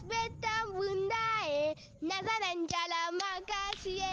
Svetam Vundae, Nazaranjala Magasiye.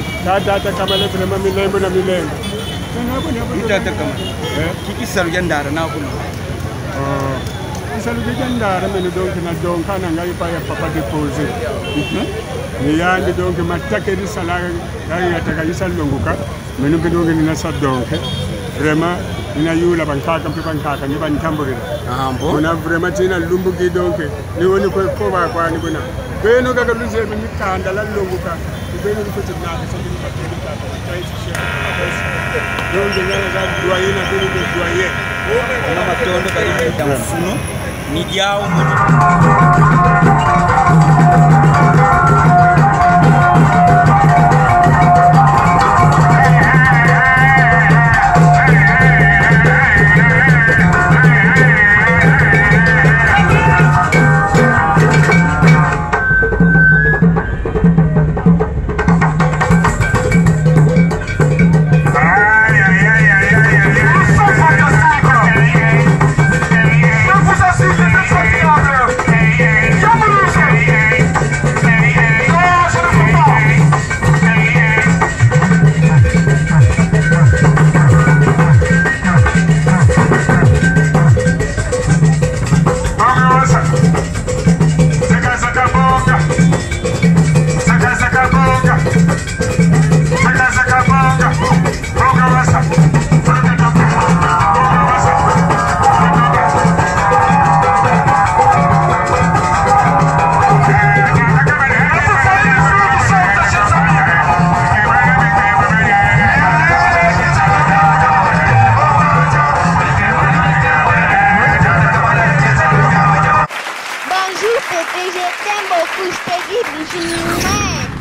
tata kamale eh? oh. vrema milembo na milembo itata kamale kikisaluja ndara nakuno kisaluja ndara? Mene donke na papa depose niyandi donke matake risalaga gayataka isalunguka mene mpe donke ninasa donke vrema ninayula bankaka mpe bankaka ne bantamburira ona vrema tina lumbuki donke niwonikwekobakwanikwena beno kakaluzemenyi kanda lalunguka O governo não foi terminado, só tem uma pergunta. Então, esse chefe, onde ele já doaia na vida do doaia. Uma matou no carinho da funo, midial, de... Eu fui pedir bicho, não é?